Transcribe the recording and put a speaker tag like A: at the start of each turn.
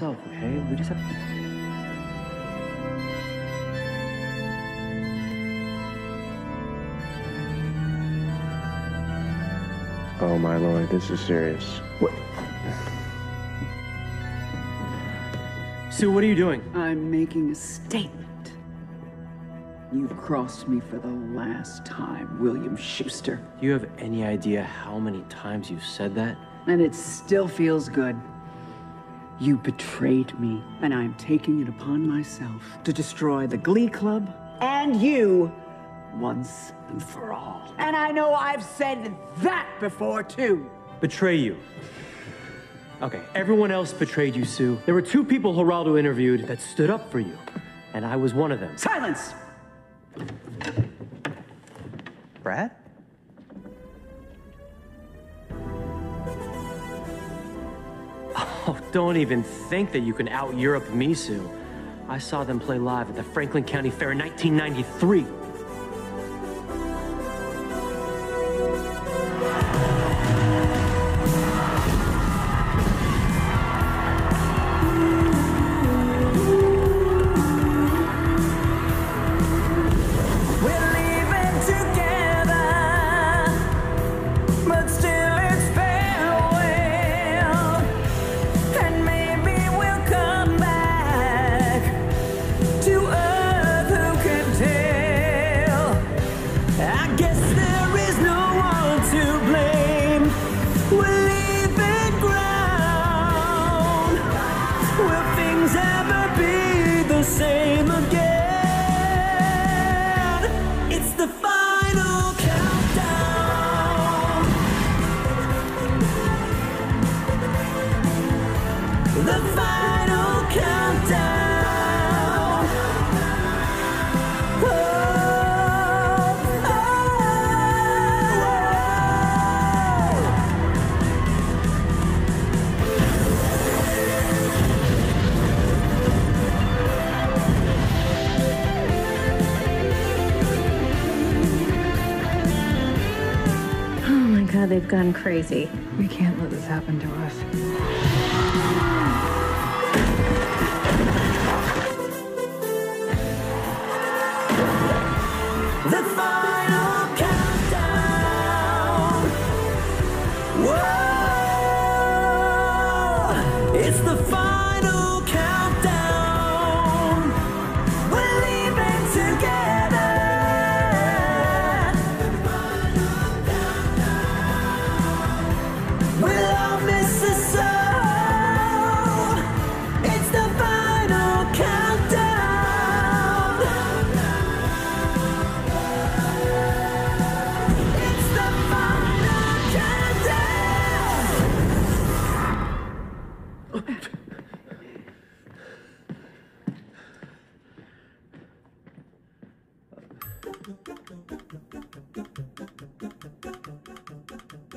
A: So, okay, we just have.
B: Oh my lord, this is serious.
A: What? Sue, what are you doing?
C: I'm making a statement. You've crossed me for the last time, William Schuester.
A: Do you have any idea how many times you've said that?
C: And it still feels good. You betrayed me, and I'm taking it upon myself to destroy the Glee Club and you once and for all. And I know I've said that before, too.
A: Betray you. Okay, everyone else betrayed you, Sue. There were two people Geraldo interviewed that stood up for you, and I was one of them.
C: Silence!
A: Brad? Oh, don't even think that you can out Europe me, Sue. I saw them play live at the Franklin County Fair in 1993.
D: Guess
E: My god, they've gone crazy.
F: We can't let this happen to us.
D: The final countdown. Whoa, it's the final countdown. We're leaving together. We'll all miss the soul. It's the final countdown. It's the final countdown.